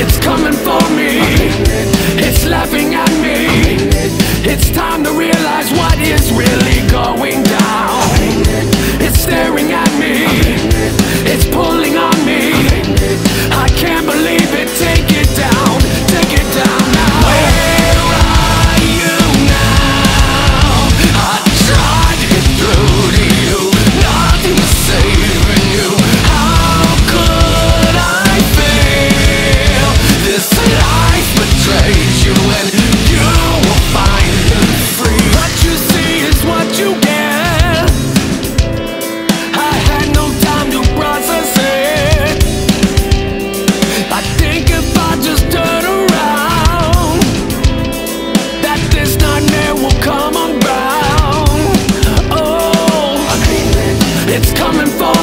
It's coming for me. It's laughing at me. coming for